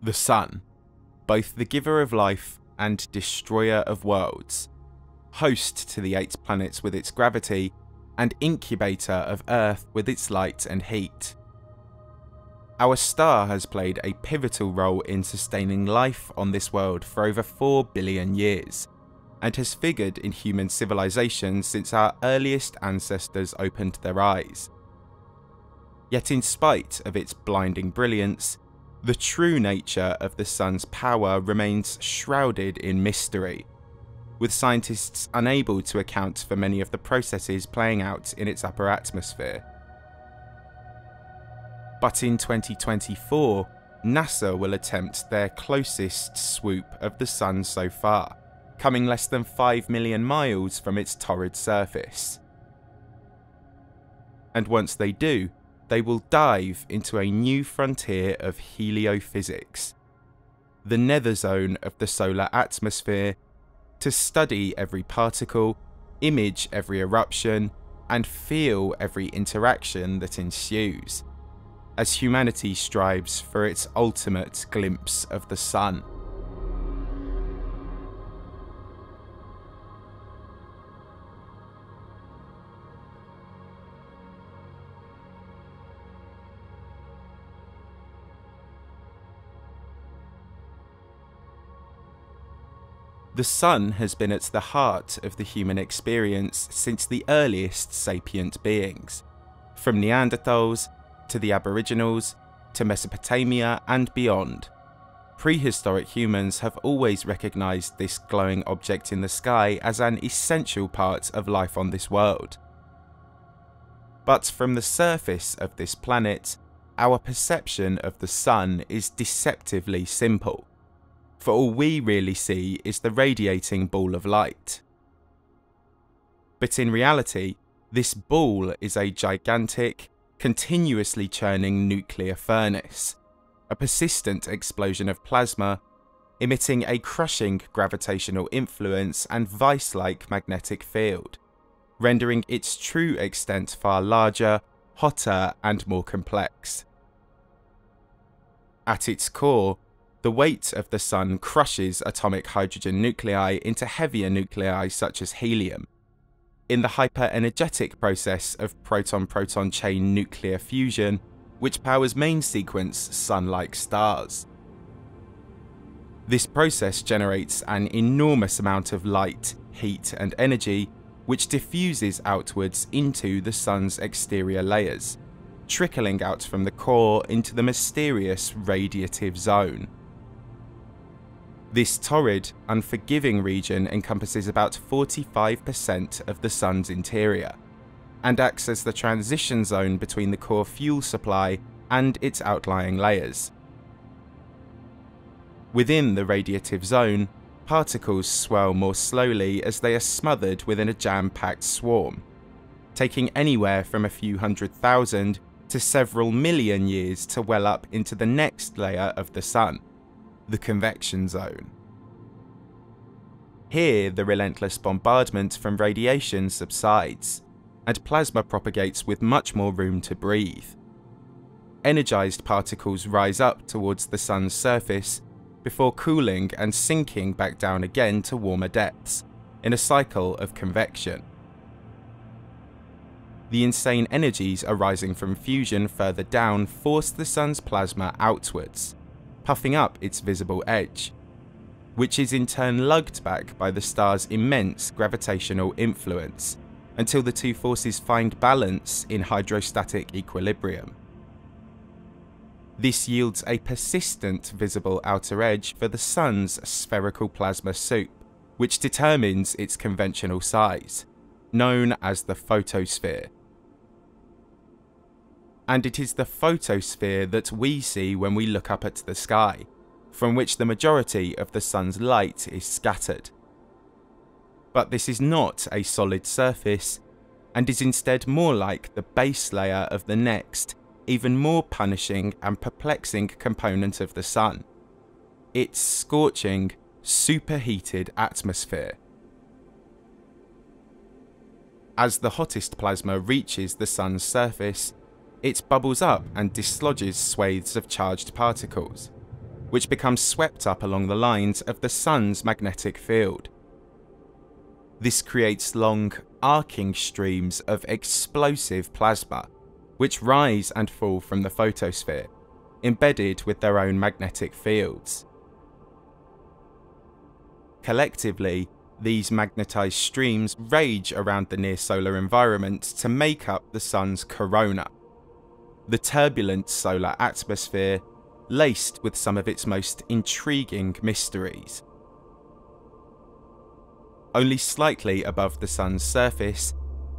The Sun, both the giver of life and destroyer of worlds, host to the eight planets with its gravity, and incubator of Earth with its light and heat. Our star has played a pivotal role in sustaining life on this world for over 4 billion years, and has figured in human civilization since our earliest ancestors opened their eyes. Yet in spite of its blinding brilliance, the true nature of the Sun's power remains shrouded in mystery, with scientists unable to account for many of the processes playing out in its upper atmosphere. But in 2024, NASA will attempt their closest swoop of the Sun so far, coming less than 5 million miles from its torrid surface. And once they do, they will dive into a new frontier of heliophysics, the nether zone of the solar atmosphere, to study every particle, image every eruption, and feel every interaction that ensues, as humanity strives for its ultimate glimpse of the sun. The sun has been at the heart of the human experience since the earliest sapient beings, from Neanderthals to the Aboriginals to Mesopotamia and beyond. Prehistoric humans have always recognised this glowing object in the sky as an essential part of life on this world. But from the surface of this planet, our perception of the sun is deceptively simple for all we really see is the radiating ball of light. But in reality, this ball is a gigantic, continuously churning nuclear furnace, a persistent explosion of plasma, emitting a crushing gravitational influence and vice-like magnetic field, rendering its true extent far larger, hotter and more complex. At its core, the weight of the Sun crushes atomic hydrogen nuclei into heavier nuclei such as helium. In the hyper-energetic process of proton-proton chain nuclear fusion, which powers main sequence Sun-like stars. This process generates an enormous amount of light, heat and energy, which diffuses outwards into the Sun's exterior layers, trickling out from the core into the mysterious radiative zone. This torrid, unforgiving region encompasses about 45% of the Sun's interior, and acts as the transition zone between the core fuel supply and its outlying layers. Within the radiative zone, particles swell more slowly as they are smothered within a jam-packed swarm, taking anywhere from a few hundred thousand to several million years to well up into the next layer of the Sun the convection zone. Here, the relentless bombardment from radiation subsides, and plasma propagates with much more room to breathe. Energized particles rise up towards the sun's surface before cooling and sinking back down again to warmer depths, in a cycle of convection. The insane energies arising from fusion further down force the sun's plasma outwards, puffing up its visible edge, which is in turn lugged back by the star's immense gravitational influence until the two forces find balance in hydrostatic equilibrium. This yields a persistent visible outer edge for the Sun's spherical plasma soup, which determines its conventional size, known as the photosphere and it is the photosphere that we see when we look up at the sky, from which the majority of the sun's light is scattered. But this is not a solid surface, and is instead more like the base layer of the next, even more punishing and perplexing component of the sun. Its scorching, superheated atmosphere. As the hottest plasma reaches the sun's surface, it bubbles up and dislodges swathes of charged particles, which becomes swept up along the lines of the Sun's magnetic field. This creates long, arcing streams of explosive plasma, which rise and fall from the photosphere, embedded with their own magnetic fields. Collectively, these magnetized streams rage around the near solar environment to make up the Sun's corona, the turbulent solar atmosphere laced with some of its most intriguing mysteries. Only slightly above the Sun's surface,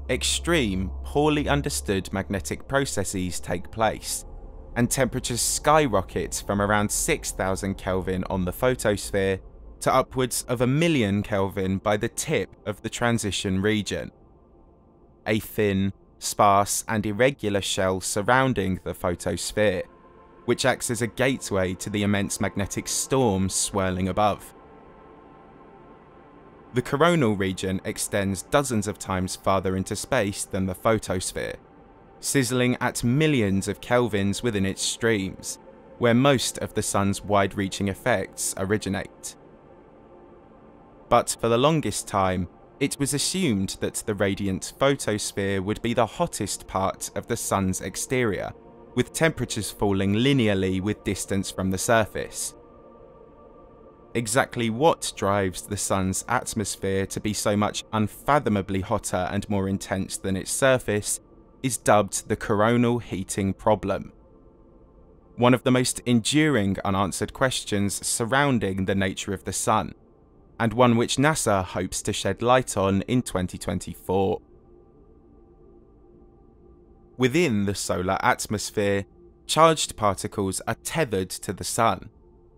extreme, poorly understood magnetic processes take place, and temperatures skyrocket from around 6000 Kelvin on the photosphere to upwards of a million Kelvin by the tip of the transition region. A thin, sparse, and irregular shell surrounding the photosphere, which acts as a gateway to the immense magnetic storm swirling above. The coronal region extends dozens of times farther into space than the photosphere, sizzling at millions of kelvins within its streams, where most of the sun's wide-reaching effects originate. But for the longest time, it was assumed that the radiant photosphere would be the hottest part of the sun's exterior, with temperatures falling linearly with distance from the surface. Exactly what drives the sun's atmosphere to be so much unfathomably hotter and more intense than its surface is dubbed the coronal heating problem. One of the most enduring unanswered questions surrounding the nature of the sun and one which NASA hopes to shed light on in 2024. Within the solar atmosphere, charged particles are tethered to the Sun,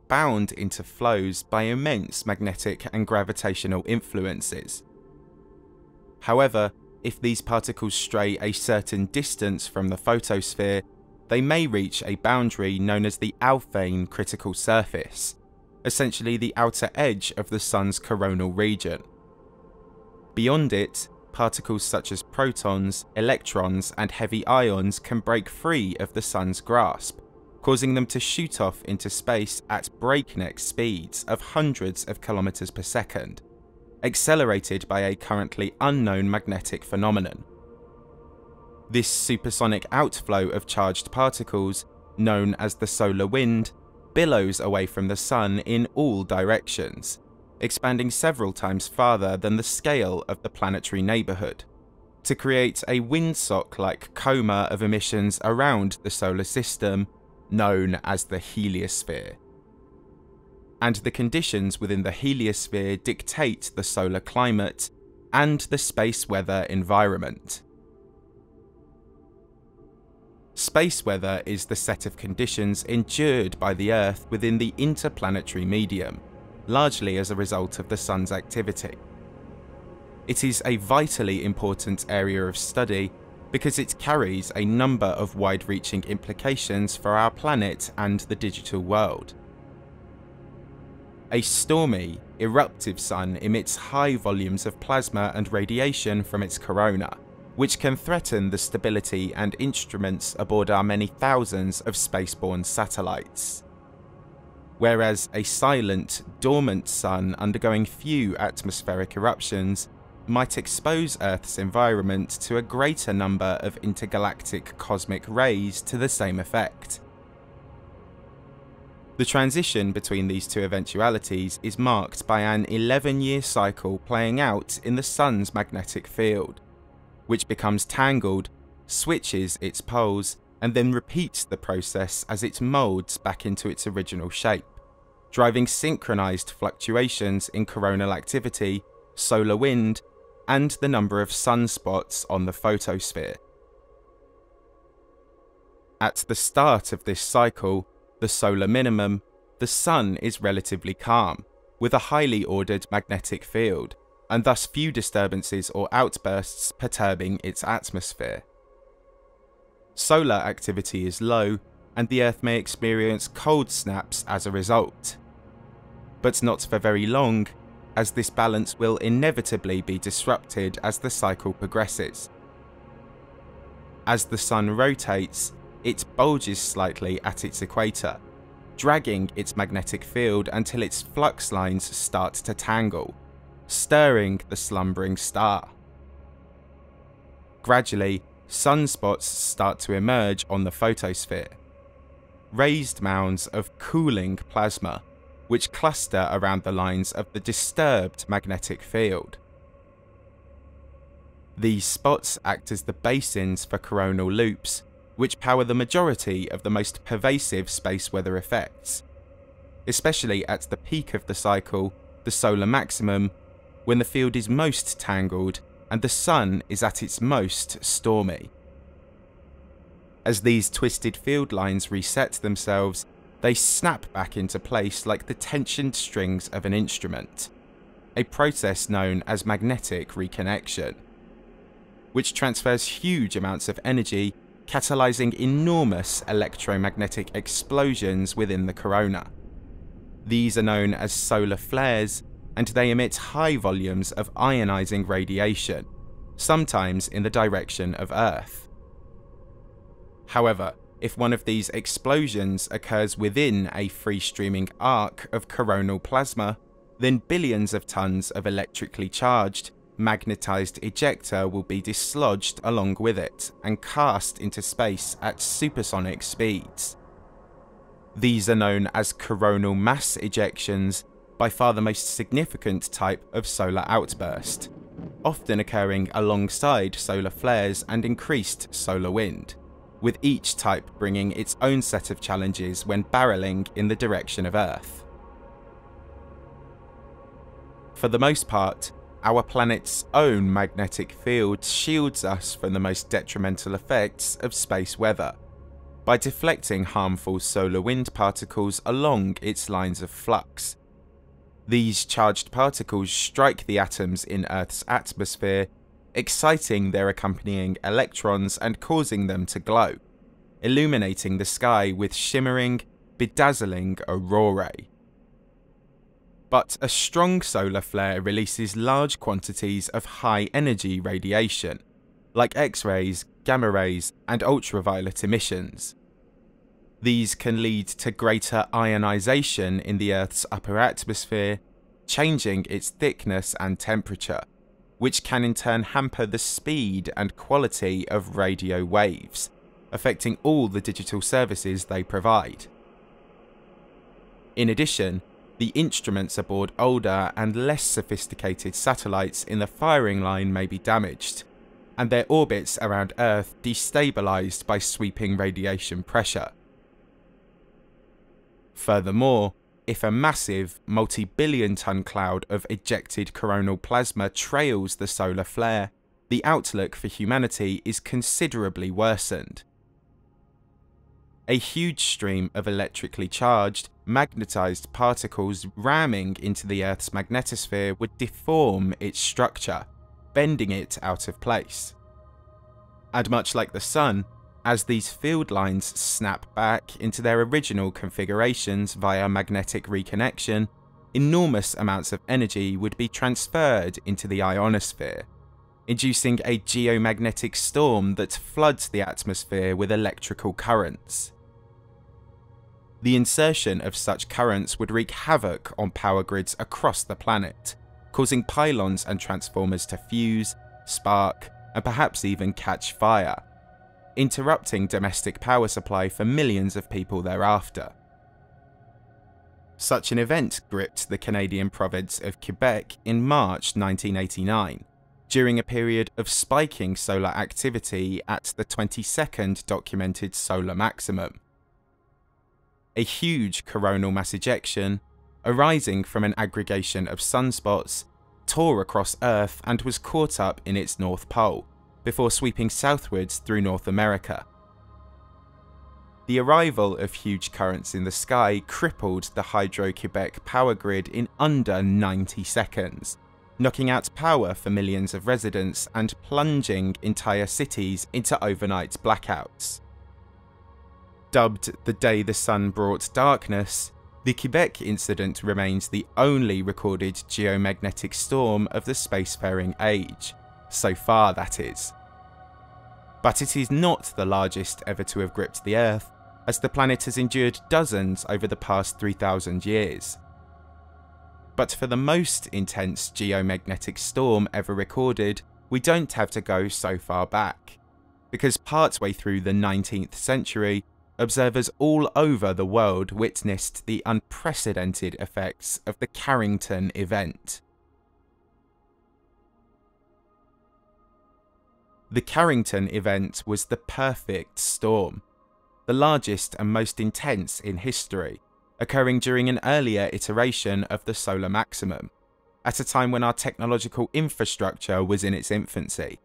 bound into flows by immense magnetic and gravitational influences. However, if these particles stray a certain distance from the photosphere, they may reach a boundary known as the Alfvén critical surface, essentially the outer edge of the Sun's coronal region. Beyond it, particles such as protons, electrons, and heavy ions can break free of the Sun's grasp, causing them to shoot off into space at breakneck speeds of hundreds of kilometers per second, accelerated by a currently unknown magnetic phenomenon. This supersonic outflow of charged particles, known as the solar wind, billows away from the Sun in all directions, expanding several times farther than the scale of the planetary neighbourhood, to create a windsock-like coma of emissions around the solar system, known as the heliosphere. And the conditions within the heliosphere dictate the solar climate and the space weather environment. Space weather is the set of conditions endured by the Earth within the interplanetary medium, largely as a result of the Sun's activity. It is a vitally important area of study because it carries a number of wide-reaching implications for our planet and the digital world. A stormy, eruptive sun emits high volumes of plasma and radiation from its corona, which can threaten the stability and instruments aboard our many thousands of spaceborne satellites. Whereas a silent, dormant sun undergoing few atmospheric eruptions might expose Earth's environment to a greater number of intergalactic cosmic rays to the same effect. The transition between these two eventualities is marked by an 11 year cycle playing out in the Sun's magnetic field, which becomes tangled, switches its poles, and then repeats the process as it molds back into its original shape, driving synchronized fluctuations in coronal activity, solar wind, and the number of sunspots on the photosphere. At the start of this cycle, the solar minimum, the Sun is relatively calm, with a highly ordered magnetic field, and thus few disturbances or outbursts perturbing its atmosphere. Solar activity is low, and the Earth may experience cold snaps as a result. But not for very long, as this balance will inevitably be disrupted as the cycle progresses. As the Sun rotates, it bulges slightly at its equator, dragging its magnetic field until its flux lines start to tangle, stirring the slumbering star. Gradually, sunspots start to emerge on the photosphere, raised mounds of cooling plasma, which cluster around the lines of the disturbed magnetic field. These spots act as the basins for coronal loops, which power the majority of the most pervasive space weather effects, especially at the peak of the cycle, the solar maximum, when the field is most tangled and the sun is at its most stormy. As these twisted field lines reset themselves, they snap back into place like the tensioned strings of an instrument, a process known as magnetic reconnection, which transfers huge amounts of energy, catalyzing enormous electromagnetic explosions within the corona. These are known as solar flares, and they emit high volumes of ionizing radiation, sometimes in the direction of Earth. However, if one of these explosions occurs within a free streaming arc of coronal plasma, then billions of tons of electrically charged, magnetized ejecta will be dislodged along with it and cast into space at supersonic speeds. These are known as coronal mass ejections, by far the most significant type of solar outburst, often occurring alongside solar flares and increased solar wind with each type bringing its own set of challenges when barreling in the direction of Earth. For the most part, our planet's own magnetic field shields us from the most detrimental effects of space weather by deflecting harmful solar wind particles along its lines of flux. These charged particles strike the atoms in Earth's atmosphere exciting their accompanying electrons and causing them to glow, illuminating the sky with shimmering, bedazzling aurorae. But a strong solar flare releases large quantities of high energy radiation, like X rays, gamma rays, and ultraviolet emissions. These can lead to greater ionization in the Earth's upper atmosphere, changing its thickness and temperature which can in turn hamper the speed and quality of radio waves, affecting all the digital services they provide. In addition, the instruments aboard older and less sophisticated satellites in the firing line may be damaged, and their orbits around Earth destabilised by sweeping radiation pressure. Furthermore, if a massive, multi billion ton cloud of ejected coronal plasma trails the solar flare, the outlook for humanity is considerably worsened. A huge stream of electrically charged, magnetized particles ramming into the Earth's magnetosphere would deform its structure, bending it out of place. And much like the Sun, as these field lines snap back into their original configurations via magnetic reconnection, enormous amounts of energy would be transferred into the ionosphere, inducing a geomagnetic storm that floods the atmosphere with electrical currents. The insertion of such currents would wreak havoc on power grids across the planet, causing pylons and transformers to fuse, spark, and perhaps even catch fire interrupting domestic power supply for millions of people thereafter. Such an event gripped the Canadian province of Quebec in March 1989, during a period of spiking solar activity at the 22nd documented solar maximum. A huge coronal mass ejection, arising from an aggregation of sunspots, tore across Earth and was caught up in its north pole, before sweeping southwards through North America. The arrival of huge currents in the sky crippled the Hydro-Quebec power grid in under 90 seconds, knocking out power for millions of residents and plunging entire cities into overnight blackouts. Dubbed the day the sun brought darkness, the Quebec incident remains the only recorded geomagnetic storm of the spacefaring age, so far, that is. But it is not the largest ever to have gripped the Earth, as the planet has endured dozens over the past 3,000 years. But for the most intense geomagnetic storm ever recorded, we don't have to go so far back. Because partway through the 19th century, observers all over the world witnessed the unprecedented effects of the Carrington event. The Carrington event was the perfect storm, the largest and most intense in history, occurring during an earlier iteration of the solar maximum, at a time when our technological infrastructure was in its infancy.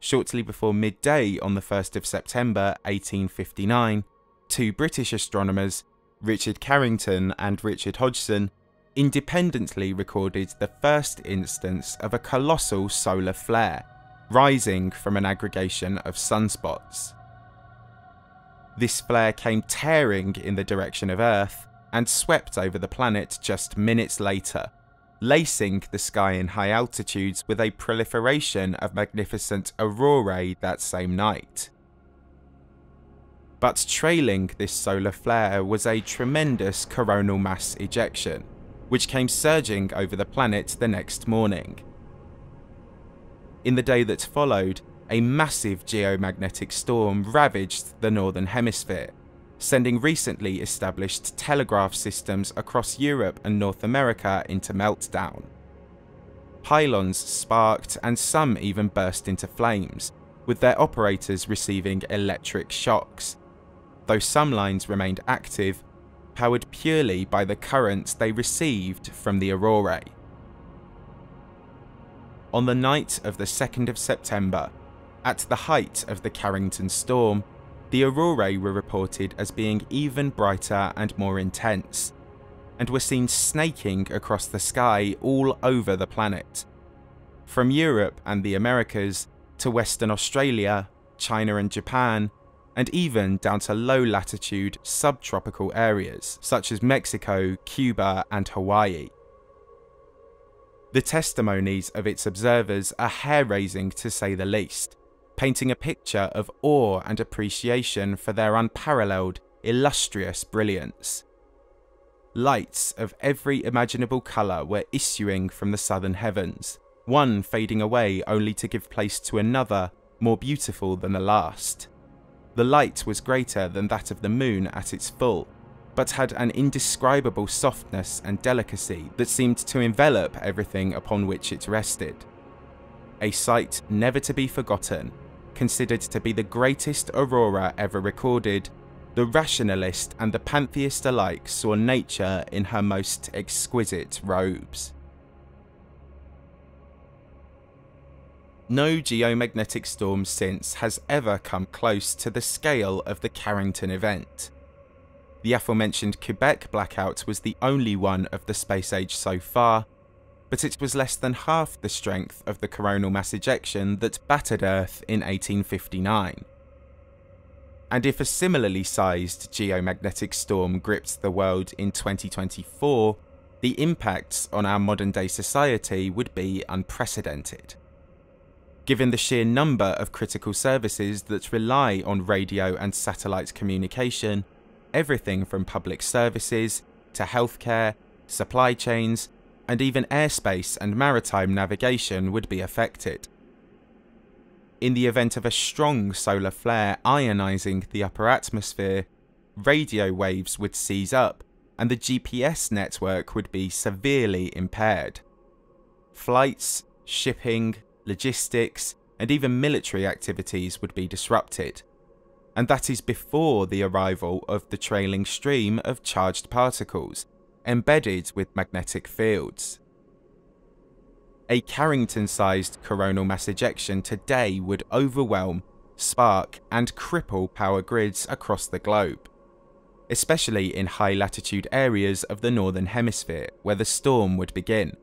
Shortly before midday on the 1st of September 1859, two British astronomers, Richard Carrington and Richard Hodgson, independently recorded the first instance of a colossal solar flare rising from an aggregation of sunspots. This flare came tearing in the direction of Earth and swept over the planet just minutes later, lacing the sky in high altitudes with a proliferation of magnificent aurorae that same night. But trailing this solar flare was a tremendous coronal mass ejection, which came surging over the planet the next morning. In the day that followed, a massive geomagnetic storm ravaged the Northern Hemisphere, sending recently established telegraph systems across Europe and North America into meltdown. Pylons sparked and some even burst into flames, with their operators receiving electric shocks, though some lines remained active, powered purely by the currents they received from the aurorae. On the night of the 2nd of September, at the height of the Carrington storm, the aurorae were reported as being even brighter and more intense, and were seen snaking across the sky all over the planet. From Europe and the Americas to Western Australia, China and Japan, and even down to low latitude subtropical areas such as Mexico, Cuba, and Hawaii. The testimonies of its observers are hair raising to say the least painting a picture of awe and appreciation for their unparalleled, illustrious brilliance. Lights of every imaginable colour were issuing from the southern heavens, one fading away only to give place to another, more beautiful than the last. The light was greater than that of the moon at its full, but had an indescribable softness and delicacy that seemed to envelop everything upon which it rested. A sight never to be forgotten, considered to be the greatest aurora ever recorded, the rationalist and the pantheist alike saw nature in her most exquisite robes. No geomagnetic storm since has ever come close to the scale of the Carrington event. The aforementioned Quebec blackout was the only one of the space age so far, but it was less than half the strength of the coronal mass ejection that battered Earth in 1859. And if a similarly sized geomagnetic storm gripped the world in 2024, the impacts on our modern day society would be unprecedented. Given the sheer number of critical services that rely on radio and satellite communication, everything from public services to healthcare, supply chains, and even airspace and maritime navigation would be affected. In the event of a strong solar flare ionising the upper atmosphere, radio waves would seize up and the GPS network would be severely impaired. Flights, shipping, logistics, and even military activities would be disrupted. And that is before the arrival of the trailing stream of charged particles embedded with magnetic fields. A Carrington-sized coronal mass ejection today would overwhelm, spark and cripple power grids across the globe, especially in high latitude areas of the northern hemisphere where the storm would begin.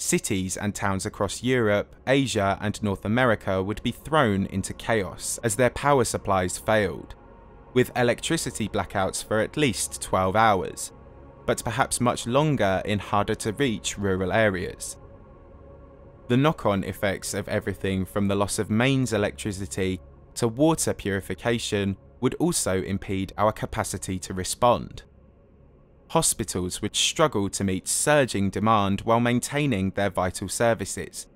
Cities and towns across Europe, Asia and North America would be thrown into chaos as their power supplies failed, with electricity blackouts for at least 12 hours, but perhaps much longer in harder to reach rural areas. The knock on effects of everything from the loss of mains electricity to water purification would also impede our capacity to respond. Hospitals would struggle to meet surging demand while maintaining their vital services.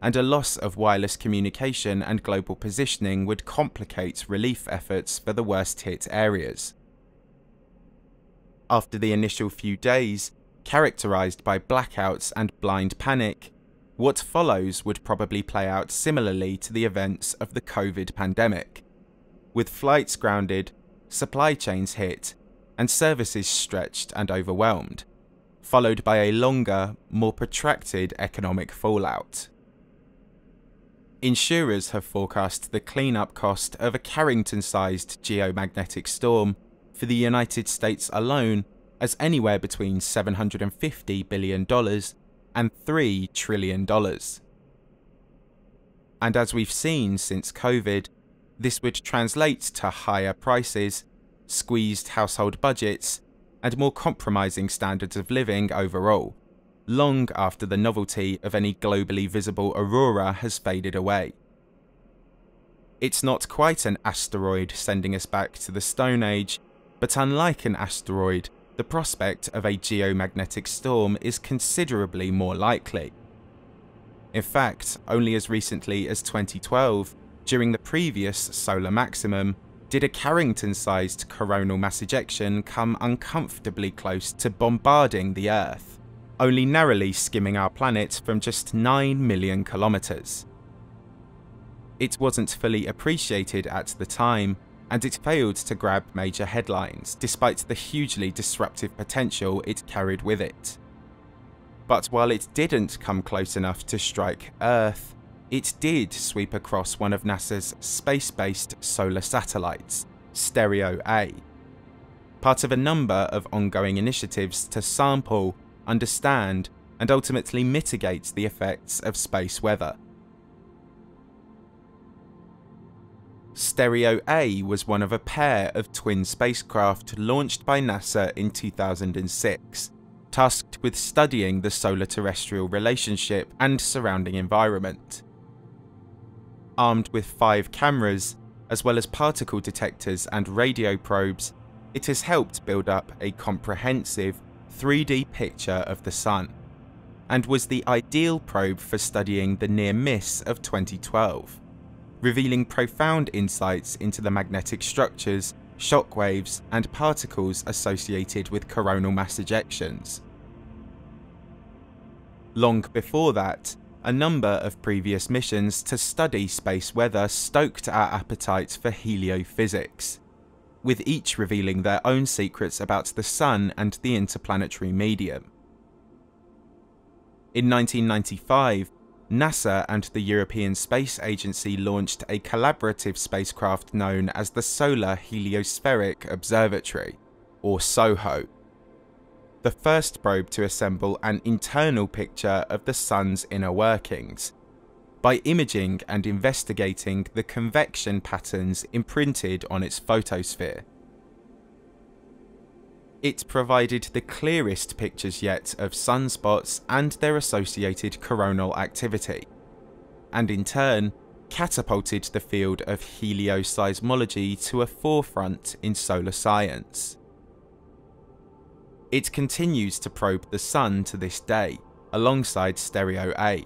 And a loss of wireless communication and global positioning would complicate relief efforts for the worst hit areas. After the initial few days, characterized by blackouts and blind panic, what follows would probably play out similarly to the events of the COVID pandemic, with flights grounded, supply chains hit, and services stretched and overwhelmed, followed by a longer, more protracted economic fallout. Insurers have forecast the cleanup cost of a Carrington sized geomagnetic storm for the United States alone as anywhere between $750 billion and $3 trillion. And as we've seen since COVID, this would translate to higher prices, squeezed household budgets, and more compromising standards of living overall, long after the novelty of any globally visible aurora has faded away. It's not quite an asteroid sending us back to the Stone Age, but unlike an asteroid, the prospect of a geomagnetic storm is considerably more likely. In fact, only as recently as 2012, during the previous solar maximum, did a Carrington-sized coronal mass ejection come uncomfortably close to bombarding the Earth, only narrowly skimming our planet from just 9 million kilometres. It wasn't fully appreciated at the time, and it failed to grab major headlines despite the hugely disruptive potential it carried with it. But while it didn't come close enough to strike Earth, it did sweep across one of NASA's space-based solar satellites, Stereo A, part of a number of ongoing initiatives to sample, understand, and ultimately mitigate the effects of space weather. Stereo A was one of a pair of twin spacecraft launched by NASA in 2006, tasked with studying the solar terrestrial relationship and surrounding environment. Armed with five cameras, as well as particle detectors and radio probes, it has helped build up a comprehensive 3D picture of the Sun, and was the ideal probe for studying the near miss of 2012 revealing profound insights into the magnetic structures, shockwaves, and particles associated with coronal mass ejections. Long before that, a number of previous missions to study space weather stoked our appetite for heliophysics, with each revealing their own secrets about the Sun and the interplanetary medium. In 1995, NASA and the European Space Agency launched a collaborative spacecraft known as the Solar Heliospheric Observatory, or SOHO. The first probe to assemble an internal picture of the Sun's inner workings, by imaging and investigating the convection patterns imprinted on its photosphere. It provided the clearest pictures yet of sunspots and their associated coronal activity, and in turn catapulted the field of helioseismology to a forefront in solar science. It continues to probe the Sun to this day, alongside Stereo A.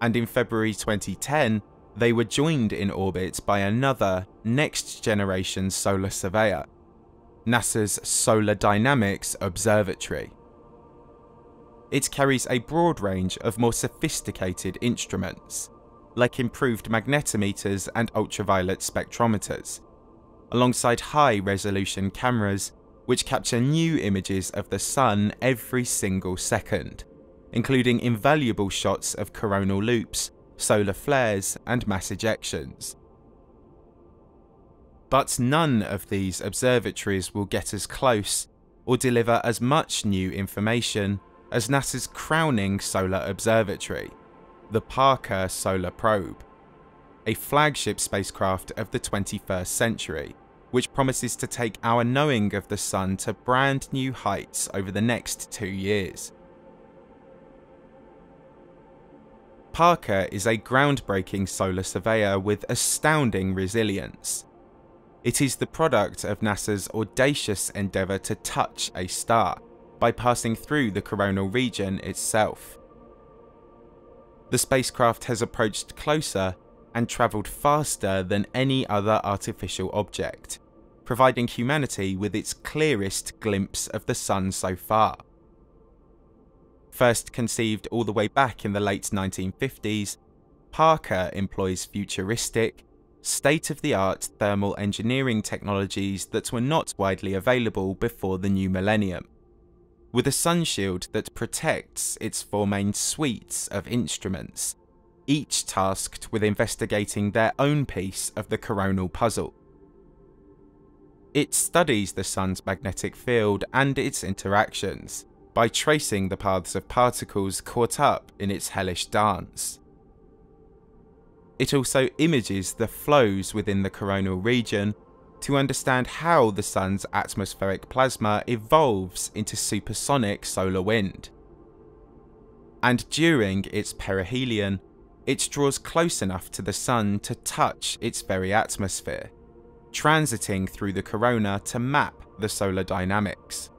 And in February 2010, they were joined in orbit by another, next generation solar surveyor, NASA's Solar Dynamics Observatory. It carries a broad range of more sophisticated instruments, like improved magnetometers and ultraviolet spectrometers, alongside high resolution cameras which capture new images of the Sun every single second, including invaluable shots of coronal loops, solar flares, and mass ejections. But none of these observatories will get as close or deliver as much new information as NASA's crowning solar observatory, the Parker Solar Probe, a flagship spacecraft of the 21st century, which promises to take our knowing of the Sun to brand new heights over the next two years. Parker is a groundbreaking solar surveyor with astounding resilience. It is the product of NASA's audacious endeavour to touch a star by passing through the coronal region itself. The spacecraft has approached closer and travelled faster than any other artificial object, providing humanity with its clearest glimpse of the Sun so far. First conceived all the way back in the late 1950s, Parker employs futuristic, state of the art thermal engineering technologies that were not widely available before the new millennium. With a sunshield that protects its four main suites of instruments, each tasked with investigating their own piece of the coronal puzzle. It studies the sun's magnetic field and its interactions, by tracing the paths of particles caught up in its hellish dance. It also images the flows within the coronal region to understand how the Sun's atmospheric plasma evolves into supersonic solar wind. And during its perihelion, it draws close enough to the Sun to touch its very atmosphere, transiting through the corona to map the solar dynamics.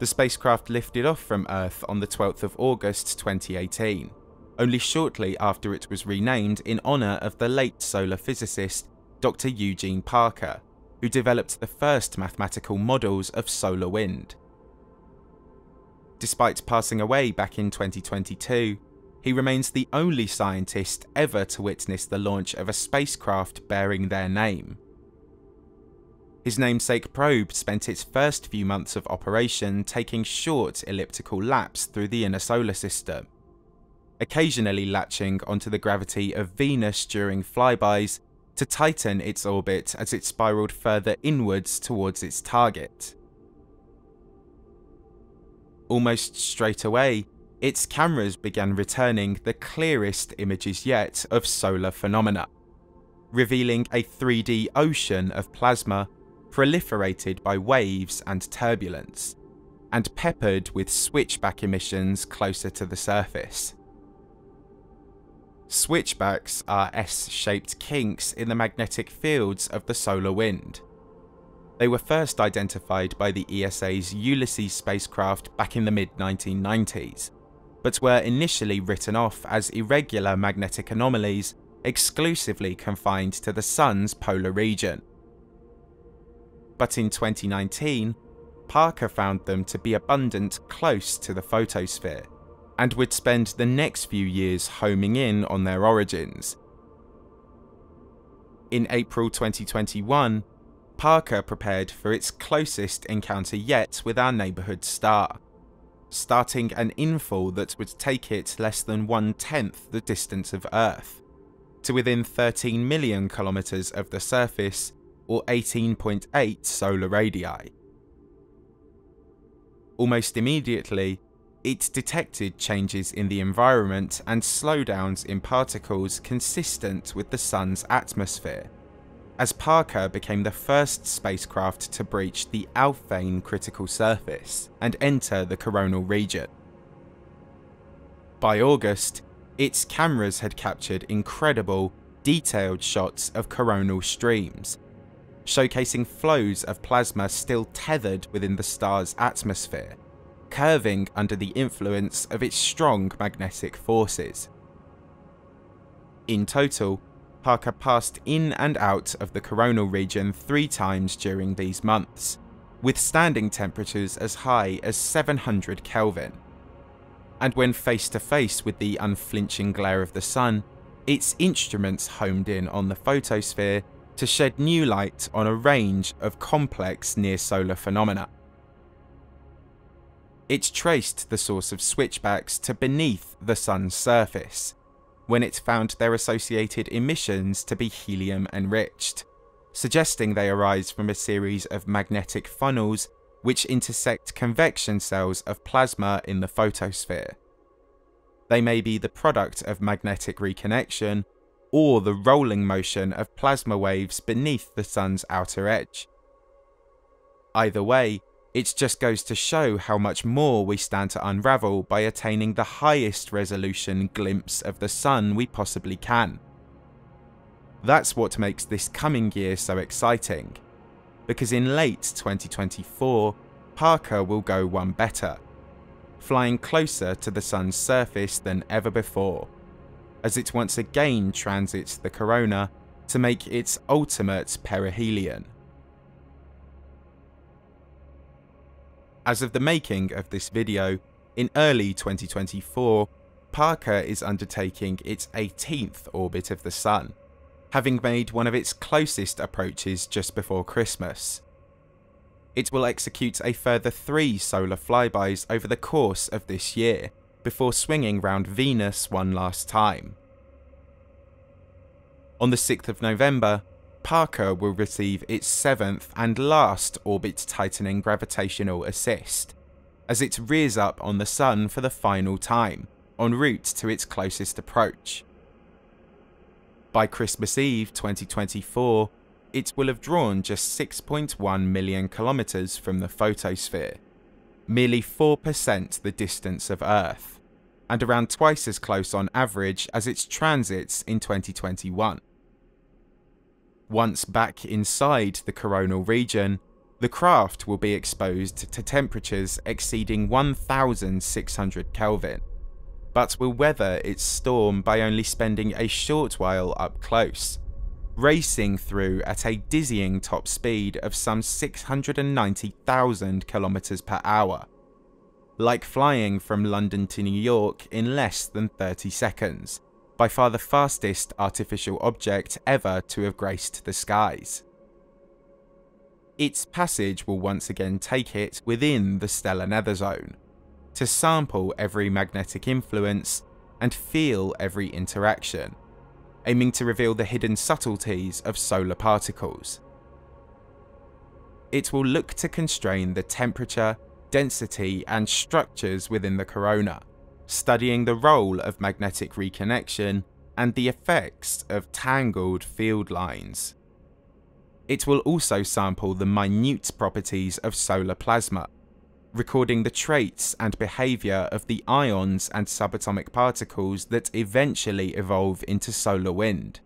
The spacecraft lifted off from Earth on the 12th of August 2018, only shortly after it was renamed in honour of the late solar physicist Dr. Eugene Parker, who developed the first mathematical models of solar wind. Despite passing away back in 2022, he remains the only scientist ever to witness the launch of a spacecraft bearing their name. His namesake probe spent its first few months of operation taking short elliptical laps through the inner solar system, occasionally latching onto the gravity of Venus during flybys to tighten its orbit as it spiraled further inwards towards its target. Almost straight away, its cameras began returning the clearest images yet of solar phenomena, revealing a 3D ocean of plasma proliferated by waves and turbulence, and peppered with switchback emissions closer to the surface. Switchbacks are S-shaped kinks in the magnetic fields of the solar wind. They were first identified by the ESA's Ulysses spacecraft back in the mid-1990s, but were initially written off as irregular magnetic anomalies exclusively confined to the Sun's polar region but in 2019, Parker found them to be abundant close to the photosphere, and would spend the next few years homing in on their origins. In April 2021, Parker prepared for its closest encounter yet with our neighbourhood star, starting an infall that would take it less than one tenth the distance of Earth, to within 13 million kilometres of the surface or 18.8 solar radii. Almost immediately, it detected changes in the environment and slowdowns in particles consistent with the Sun's atmosphere, as Parker became the first spacecraft to breach the Alfvén critical surface and enter the coronal region. By August, its cameras had captured incredible, detailed shots of coronal streams, showcasing flows of plasma still tethered within the star's atmosphere, curving under the influence of its strong magnetic forces. In total, Parker passed in and out of the coronal region three times during these months, withstanding temperatures as high as 700 Kelvin. And when face to face with the unflinching glare of the sun, its instruments homed in on the photosphere to shed new light on a range of complex near-solar phenomena. It traced the source of switchbacks to beneath the Sun's surface, when it found their associated emissions to be helium enriched, suggesting they arise from a series of magnetic funnels which intersect convection cells of plasma in the photosphere. They may be the product of magnetic reconnection or the rolling motion of plasma waves beneath the sun's outer edge. Either way, It just goes to show how much more we stand to unravel by attaining the highest resolution glimpse of the sun we possibly can. That's what makes this coming year so exciting, because in late 2024, Parker will go one better, flying closer to the sun's surface than ever before, as it once again transits the corona to make its ultimate perihelion. As of the making of this video, in early 2024, Parker is undertaking its 18th orbit of the Sun, having made one of its closest approaches just before Christmas. It will execute a further three solar flybys over the course of this year, before swinging round Venus one last time. On the 6th of November, Parker will receive its seventh and last orbit tightening gravitational assist, as it rears up on the Sun for the final time, en route to its closest approach. By Christmas Eve 2024, it will have drawn just 6.1 million kilometres from the photosphere, merely 4% the distance of Earth, and around twice as close on average as its transits in 2021. Once back inside the coronal region, the craft will be exposed to temperatures exceeding 1600 Kelvin, but will weather its storm by only spending a short while up close, racing through at a dizzying top speed of some 690,000 kilometers per hour, like flying from London to New York in less than 30 seconds, by far the fastest artificial object ever to have graced the skies. Its passage will once again take it within the stellar nether zone, to sample every magnetic influence and feel every interaction, aiming to reveal the hidden subtleties of solar particles. It will look to constrain the temperature, density and structures within the corona, studying the role of magnetic reconnection and the effects of tangled field lines. It will also sample the minute properties of solar plasma, recording the traits and behaviour of the ions and subatomic particles that eventually evolve into solar wind.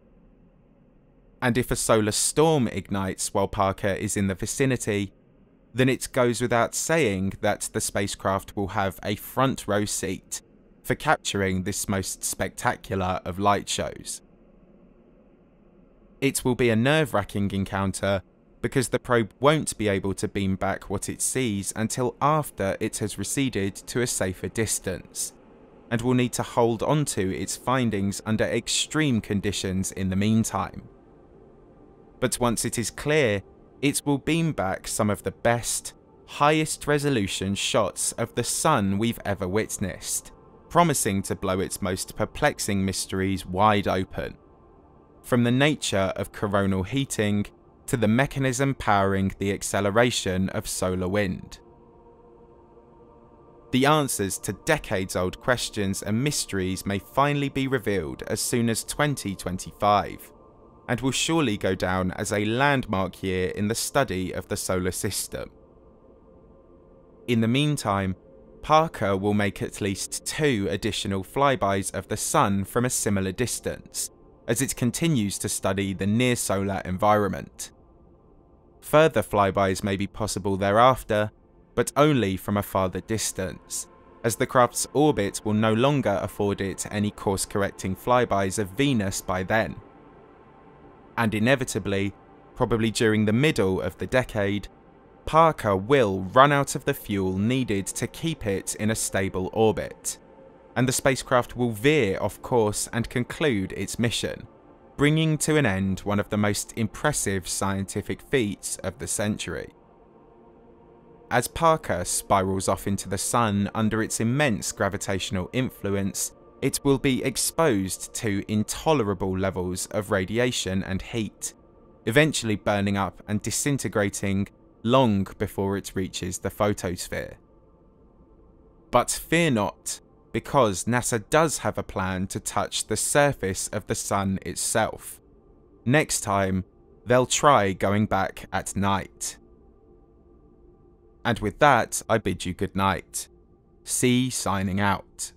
And if a solar storm ignites while Parker is in the vicinity, then it goes without saying that the spacecraft will have a front row seat for capturing this most spectacular of light shows. It will be a nerve-wracking encounter because the probe won't be able to beam back what it sees until after it has receded to a safer distance, and will need to hold onto its findings under extreme conditions in the meantime. But once it is clear, it will beam back some of the best, highest resolution shots of the sun we've ever witnessed, promising to blow its most perplexing mysteries wide open. From the nature of coronal heating to the mechanism powering the acceleration of solar wind. The answers to decades old questions and mysteries may finally be revealed as soon as 2025, and will surely go down as a landmark year in the study of the solar system. In the meantime, Parker will make at least two additional flybys of the Sun from a similar distance, as it continues to study the near solar environment. Further flybys may be possible thereafter, but only from a farther distance, as the craft's orbit will no longer afford it any course correcting flybys of Venus by then. And inevitably, probably during the middle of the decade, Parker will run out of the fuel needed to keep it in a stable orbit, and the spacecraft will veer off course and conclude its mission, bringing to an end one of the most impressive scientific feats of the century. As Parker spirals off into the sun under its immense gravitational influence, it will be exposed to intolerable levels of radiation and heat, eventually burning up and disintegrating long before it reaches the photosphere. But fear not, because NASA does have a plan to touch the surface of the Sun itself. Next time, they'll try going back at night. And with that, I bid you good night. Sea signing out.